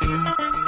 Thank ừ. you.